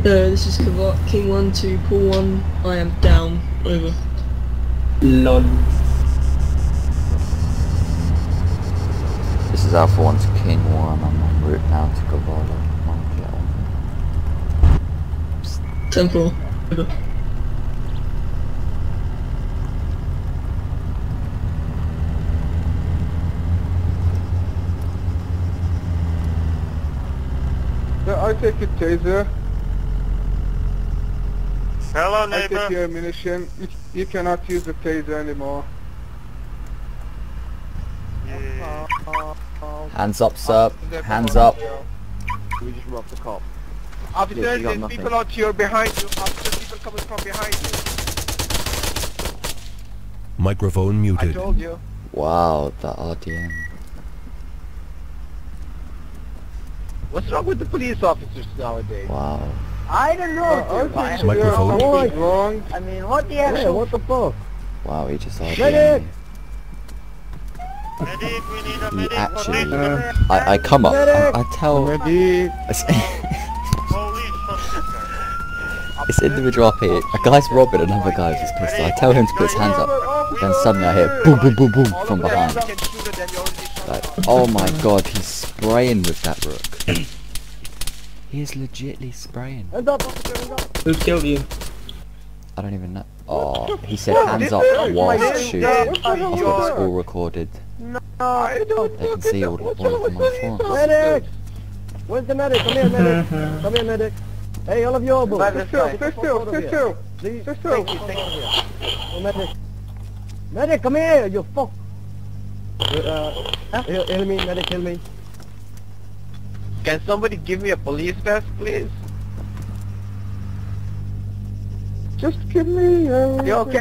Uh, this is Kavat, King 1 2, pull 1. I am down. Over. Lol. This is Alpha 1 to King 1. I'm en route now to Kavala. Market. Temple. Over. Yeah, I take it, taser. Hello, neighbor. I take your ammunition. You, you cannot use the taser anymore. Yeah. Hands up, sir. Hands up. We just robbed the cop. Officers, Yes, you there's nothing. people out here behind you. Officers, people coming from behind you. Microphone I muted. told you. Wow, that RDM. What's wrong with the police officers nowadays? Wow. I don't know. Dude. I I, Microphone. something wrong. I mean, what the actual... what the fuck? Wow, he just RDM. Medic! me. Medic, we need a He medic. actually- Uh, I, I come up. I, I tell Medic. police officer. this individual up here. A guy's robbing another guy with his pistol. I tell him to put his hands up. Then suddenly I hear boom, boom, boom, boom from behind. can shoot it, then you already shot Like, oh my god, he's spraying with that rook. He is legitly spraying. Hands up, officer, hands up. Who killed you? I don't even know. Oh, he said hands up hell? whilst My shooting. I've is got this George. all recorded. I don't They can see at all, them. All of with my police forms. Medic! Where's the medic? Come here, medic. Come here, medic. Hey, all of you, boys. Revive Sit still, sit still, sit still. Please, Sit still. thank you, thank you. Oh, medic. Medic, come here, you fuck. Uh, heal, heal me, medic, heal me. Can somebody give me a police vest, please? Just give me. Uh, You okay?